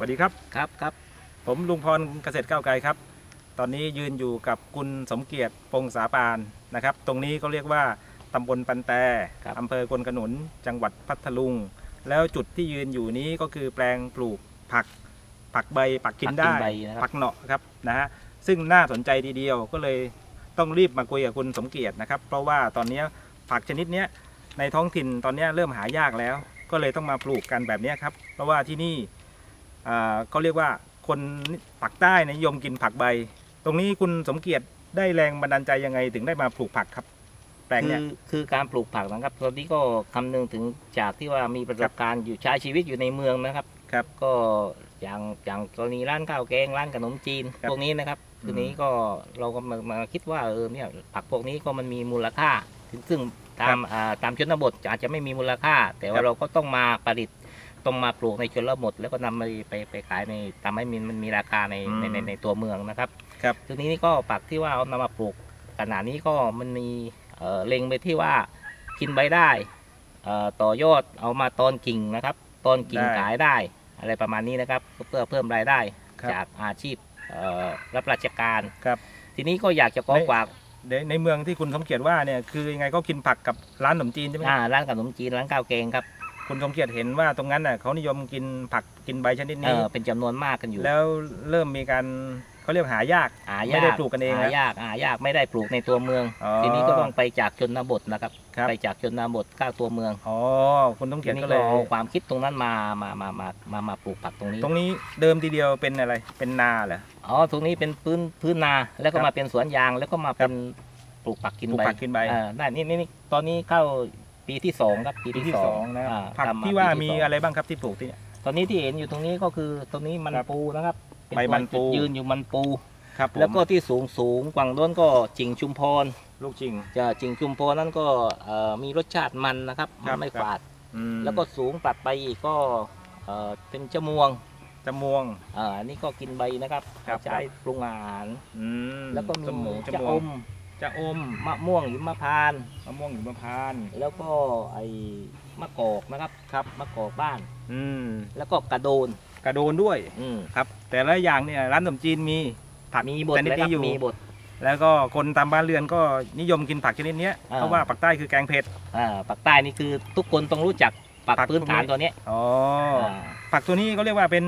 สวัสดีครับครับครับ ผมลุงพรเกษตรก้าวไกลครับ ตอนนี้ยืนอยู่กับคุณสมเกียรติพงษาปานนะครับ ตรงนี้เขาเรียกว่าตำบลปันแตครับอำเภอกวนขนุน จังหวัดพัทลุง แล้วจุดที่ยืนอยู่นี้ก็คือแปลงปลูกผักผักใบผักกินได้ใบนะครับผักเหนาะครับนะฮะซึ่งน่าสนใจทีเดียวก็เลยต้องรีบมาคุยกับคุณสมเกียรตินะครับ เพราะว่าตอนนี้ผักชนิดเนี้ยในท้องถิ่นตอนนี้เริ่มหายากแล้ว ก็เลยต้องมาปลูกกันแบบเนี้ยครับ เพราะว่าที่นี่อ่า เขาเรียกว่าคนปักใต้นิยมกินผักใบ ตรงนี้คุณสมเกียรติได้แรงบันดาลใจยังไงถึงได้มาปลูกผักครับ แปลงคืเนี้อยคือการปลูกผักนะครับตอนนี้ก็คำนึงถึงจากที่ว่ามีประสบการณ์อยู่ใช้ชีวิตอยู่ในเมืองนะครับ ครับก็อย่างอย่างกรณีร้านข้าวแกงร้านขนมจีนครับพวกนี้นะครับอืม ทีนี้ก็เราก็มามาคิดว่าเออเนี่ยผักพวกนี้ก็มันมีมูลค่า ซึ่งซึ่งตามอ่าตามชนบทอาจจะไม่มีมูลค่า แต่ครัว่าบเราก็ต้องมาผลิต ต้องมาปลูกในชนบทแล้วก็นำไปไปไปขายในทำให้มันมันมีราคาในในในในตัวเมืองนะครับครับ ทีนี้นี่ก็ผักที่ว่าเอานำมาปลูกขนาดนี้ก็มันมีเอ่อเล็งไปที่ว่ากินใบได้เอ่อต่อยอดเอามาตอนกิ่งนะครับ ตอนกิ่งได้ขายได้อะไรประมาณนี้นะครับเพื่อเพิ่มรายได้ครับจากอาชีพเอ่อรับราชการ ครับ ทีนี้ก็อยากจะขอใน ฝาก ในในเมืองที่คุณสมเกียรติว่าเนี่ยคือยังไงก็กินผักกับร้านขนมจีนใช่ไหม อ่าร้านขนมจีนร้านข้าวแกงครับ คุณสมเกียรติเห็นว่าตรงนั้นน่ะเขานิยมกินผักกินใบชนิดเอนี้ อเป็นจำนวนมากกันอยู่แล้วเริ่มมีการเขาเรียกหายาก หาไม่ยากได้ปลูกกันเองนะ หายากหายากไม่ได้ปลูกในตัวเมือง อ๋อทีนี้ก็ต้องไปจากชนบทนะครับ ครับ ไปจากชนบทเข้าตัวเมืองอ๋อคุณสมเกีทียรตินี้ก็ก็เลยเอาความคิดตรงนั้นมามามามามามาปลูกผักตรงนี้ตรงนี้เดิมทีเดียวเป็นอะไรเป็นนาเหรอ อ๋อตรงนี้เป็นพื้นพื้นนาแล้วก็ครับมาเป็นสวนยางแล้วก็มาเป็นปลูกผักกินปลูกใบผักกินใบอ่าได้นี่นี่นี่ตอนนี้เข้า ปีที่สองครับปีปีที่ที่สสอองงนะครับอ่าผักทำที่ว่าปีมีสงอะไรบ้างครับที่ปลูกที่เนี่ย ตอนนี้ที่เห็นอยู่ตรงนี้ก็คือตรงนี้มันครับปูนะครับเป็ใบมันปูจุดยืนอยู่มันปู ครับผมแล้วก็ที่สูงสูงกวางโน้นก็จิงชุมพร ลูกจริง จะจิงชุมพรนั่นก็เอ่อมีรสชาติมันนะครับครัมับนไม่ครับ ฝาด อืมแล้วก็สูงตัดไปอีกก็เอ่อเป็นจมวงจมวง อ่าอันนี้ก็กินใบนะครับครับใช้ปรุงอาหาร อืมแล้วก็มีจมูกจจะมอวงม จะอมมะม่วงหิมพานต์มะม่วงหิมพานต์แล้วก็ไอ้มะกอกนะครับครับมะกอกบ้าน อืมแล้วก็กระโดนกระโดนด้วยอืมครับ แต่ละอย่างเนี่ยร้านขนมจีนมีผักมีบทชนิดเลยครันี้บอยู่มีบทแล้วก็คนตามบ้านเรือนก็นิยมกินผักชนิดเนี้ยอ่าเพราะว่าปักใต้คือแกงเผ็ดอ่าปากใต้นี่คือทุกคนต้องรู้จักปักผักพื้นฐานพวกนี้ตัวเนี้ยอ๋ออ่าผักตัวนี้เขาเรียกว่าเป็น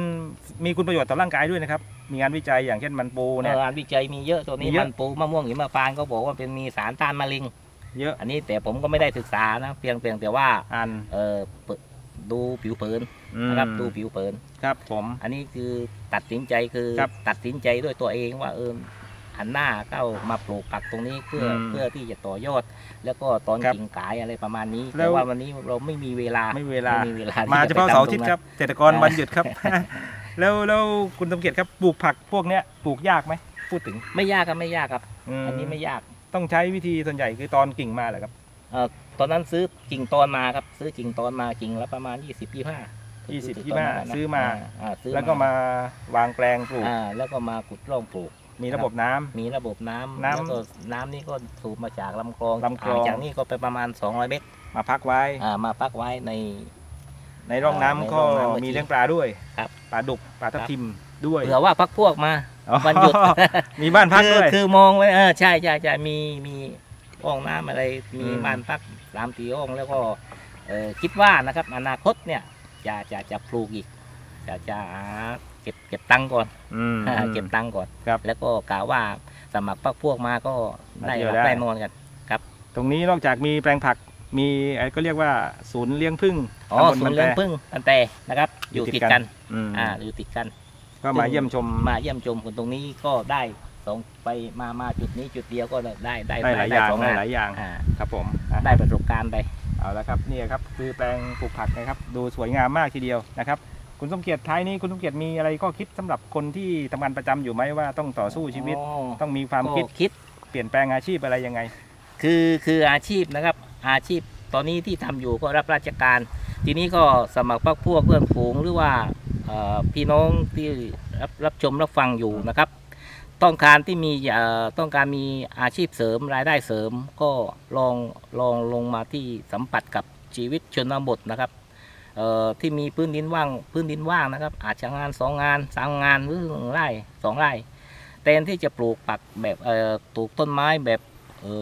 มีคุณประโยชน์ต่อร่างกายด้วยนะครับ มีงานวิจัยอย่างเช่นมันปูเอเนี่ยองานวิจัยมีเยอะตัวนี้มีเยอะ มันปูมะม่วงหิมพานต์ก็บอกว่าเป็นมีสารต้านมะเร็ง เยอะอันนี้แต่ผมก็ไม่ได้ศึกษานะเพียงเพียงแต่ว่าอันเออเปิดดูผิวเผินอืมนะครับดูผิวเผิน ครับผม อันนี้คือตัดสินใจคือครับตัดสินใจด้วยตัวเองว่าเออหันหน้าเข้ามาปลูกผักตรงนี้เพื่ออมเพื่อที่จะต่อยอด แล้วก็ตอนครับกิ่งขายอะไรประมาณนี้แล้แต่วว่าวันนี้เราไม่มีเวลาไม่มีเวลามีเวลามาที่เฉจะพาะไปเสาร์ทำอาทิตย์งครับเกษตรกรวันหยุดครับ แล้วแล้วคุณสมเกียรติครับปลูกผักพวกเนี้ยปลูกยากไหมพูดถึงไม่ยากครับไม่ยากครับ มอันนี้ไม่ยากต้องใช้วิธีส่วนใหญ่คือตอนกิ่งมาเหรอครับ เอ่อตอนนั้นซื้อกิ่งตอนมาครับ ซื้อกิ่งตอนมากิ่งละประมาณ 20 25 20 25ซื้อมา อ่าซื้อแล้วก็มาวางแปลงปลูก อ่าแล้วก็มาขุดร่องปลูก มีระบบน้ำ มีระบบน้ำน้ำแล้วก็น้ำนี่ก็สูบมาจากลำคลองลำคลอง ห่างจากนี่ก็ไปประมาณ 200 เมตรมาพักไว้ อ่ามาพักไว้ใน ในร่องน้ำในก็ร่องน้ำเมื่อกี้มีเลี้ยงปลาด้วย ครับ ปลาดุกปลาทับครับทิมด้วยเผื่อว่าพักพวกมาอ๋อวันหยุดมีบ้านพักคือด้วยคือมองไว้เออใช่ใช่ใช่มีมีห้องน้ำอะไรมีอืมบ้านพักสามสี่ห้องแล้วก็เออคิดว่านะครับ อนาคตเนี่ยจะจะจะปลูกอีกจะจะหาเก็บเก็บตังค์ก่อนอืมอ่าเก็บตังค์ก่อนครับแล้วก็กล่าวว่าสมัครพักพวกมาก็ได้มาเที่ยวรับได้ได้นอนกันตรงนี้นอกจากมีแปลงผัก มีอะไรก็เรียกว่าศูนย์เลี้ยงผึ้งอ๋อตำบลศูมันนย์เลี้ยงแตพึ่งอันแต่นะครับออยู่ยู่ติติดดกักันนอืมอ่าอยู่ติดกัน ก็มาเยี่ยมชมมาเยี่ยมชมคนตรงนี้ก็ได้สองไปมามาจุดนี้จุดเดียวก็ได้ได้ได้หลายอย่างสองได้งานหลายอย่างอ่าครับผมอะได้ประสบการณ์ไปเอาละครับนี่ครับคือแปลงปลูกผักนะครับ ดูสวยงามมากทีเดียวนะครับ คุณสมเกียรติท้ายนี้คุณสมเกียรติมีอะไรก็คิดสำหรับคนที่ทำงานประจำอยู่ไหมว่าต้องต่อสู้ชีวิตอ๋อต้องมีความคิดก็คิด เปลี่ยนแปลงอาชีพอะไรยังไง คือคืออาชีพนะครับ อาชีพตอนนี้ที่ทำอยู่ก็รับราชการ ทีนี้ก็สมัครพรรคพวกเพื่อนฝูงหรือว่าพี่น้องที่รับรับชมรับฟังอยู่นะครับ ต้องการที่มีต้องการมีอาชีพเสริมรายได้เสริม ก็ลองลองลงมาที่สัมผัสกับชีวิตชนบทนะครับที่มีพื้นดินว่างพื้นดินว่างนะครับ อาจจะงานสองงานสามงานหรือหนึ่งไร่สองไร่แทนที่จะปลูกปักแบบปลูกต้นไม้แบบ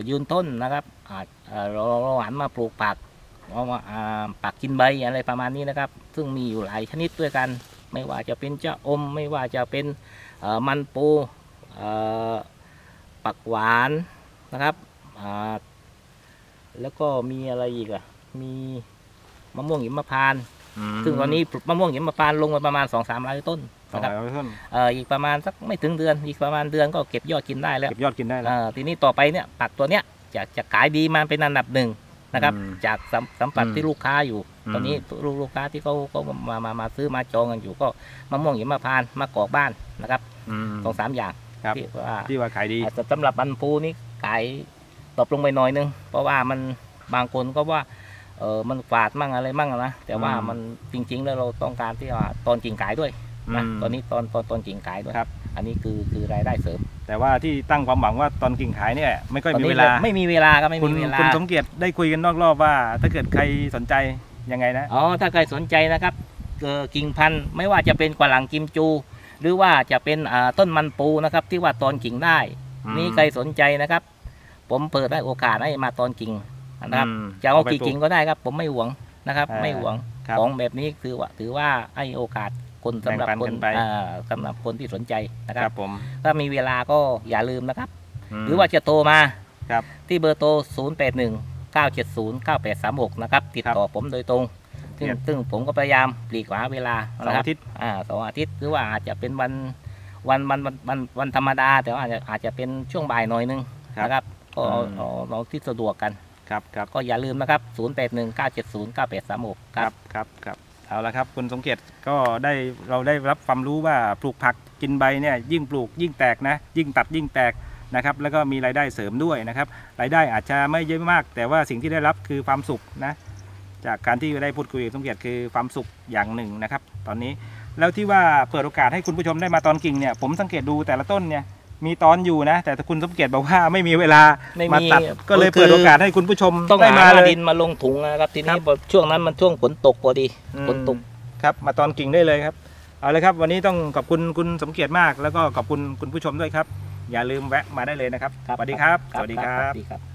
ยืนต้นนะครับ อาจ เอ่อเราเราหันมาปลูกปักเอามาอ่าปักกินใบอะไรประมาณนี้นะครับ ซึ่งมีอยู่หลายชนิดด้วยกัน ไม่ว่าจะเป็นเจ้าอม ไม่ว่าจะเป็นเอ่อมันปูเอ่อปักหวานนะครับอ่าแล้วก็มีอะไรอีกอะมีมะม่วงหิมพานต์ซึ่งตอนนี้มะม่วงหิมพานต์ลงมาประมาณ2อสามร้อยต้นสองนะครับร้อยต้นเอ่ออีกประมาณสักไม่ถึงเดือน อีกประมาณเดือนก็เก็บยอดกินได้แล้ว เก็บยอดกินได้แล้วเอ่อทีนี้ต่อไปเนี่ยปักตัวเนี้ย จะจะขายดีมาเป็นอันดับหนึ่งนะครับอืมจากสัมสัมผัสอืมที่ลูกค้าอยู่อืมตอนนี้ลูกลูกค้าที่เขาเขามามามาซื้อมาจองกันอยู่ก็มะม่วงหิมพานต์มะกอกบ้านนะครับอืมสองสามอย่างครับที่ว่าที่ว่าขายดีอาจจะสำหรับบันปูนี่ขายตบลงไปหน่อยนึง เพราะว่ามันบางคนก็ว่าเออมันฝาดมั่งอะไรมั่งอะนะแต่ว่าอืมมันจริง ๆ แล้วเราต้องการที่ว่าตอนกิ่งขายด้วยนะอืมตอนนี้ตอนตอนตอนกิ่งขายด้วยครับ อันนี้คือคือรายได้เสริม แต่ว่าที่ตั้งความหวังว่าตอนกิ่งขายเนี่ยไม่ค่อยตอนมีนี้เวลาไม่มีเวลาก็ไม่คุณมีเวลาคุณสมเกียรติได้คุยกันนอกรอบว่า ถ้าเกิดใครสนใจยังไงนะอ๋อถ้าใครสนใจนะครับเอ่อกิ่งพันธุ์ไม่ว่าจะเป็นกวาหลังกิมจู หรือว่าจะเป็นอ่าต้นมันปูนะครับ ที่ว่าตอนกิ่งได้อืมนี่ใครสนใจนะครับ ผมเปิดได้โอกาสให้มาตอนกิ่งนะครับอืมจะเอาไปกี่ปลูกิ่งก็ได้ครับ ผมไม่หวงนะครับอ่าไม่หวงครับของแบบนี้คือว่าถือว่าให้โอกาส คนสำหรับแบ่งปันคนกันไปอ่าสำหรับคนที่สนใจนะคครัรับบผมถ้ามีเวลาก็อย่าลืมนะครับมหรือว่าจะโทรมาครับที่เบอร์โทร 0 8 1 9 7 0 9 8 3 6 นะครับ ติดต่อผมโดยตรง ซึ่งเนี่ยซึ่งผมก็พยายามปลีกหาเวลาสองนะครับอาทิตย์อ่าสองอาทิตย์หรือว่าอาจจะเป็นวันวันวันวันวันวันธรรมดา แต่ว่าอาจจะอาจจะเป็นช่วงบ่ายหน่อยนึงนะครับ ก็เอาอืมเอาเอาที่สะดวกกันครับครับก็อย่าลืมนะครับ 0 8 1 9 7 0 9 8 3 6 ครับครับครับ เอาละครับคุณสมเกียรติก็ได้เราได้รับความรู้ว่าปลูกผักกินใบเนี่ยยิ่งปลูกยิ่งแตกนะ ยิ่งตัดยิ่งแตกนะครับแล้วก็มีรายได้เสริมด้วยนะครับรายได้อาจจะไม่เยอะมาก แต่ว่าสิ่งที่ได้รับคือความสุขนะจากการที่ได้พูดคุยกับสมเกียรติคือความสุขอย่างหนึ่งนะครับ ตอนนี้แล้วที่ว่าเปิดโอกาสให้คุณผู้ชมได้มาตอนกิ่งเนี่ยผมสังเกตดูแต่ละต้นเนี่ย มีตอนอยู่นะ แต่คุณสมเกียรติบอกว่าไม่มีเวลาไม่มามีตัดก็เลยคือเปิดโอกาสให้คุณผู้ชมต้องได้หามาหเลน้ายดินมาลงถุงนะครับทีนี้พอช่วงนั้นมันช่วงฝนตกพอดีฝนตกอืมครับ มาตอนกิ่งได้เลยครับเอาเลยครับ วันนี้ต้องขอบคุณคุณสมเกียรติมาก แล้วก็ขอบคุณคุณผู้ชมด้วยครับ อย่าลืมแวะมาได้เลยนะครับสวัสดีครับ สวัสดีครับสวัสดีครับ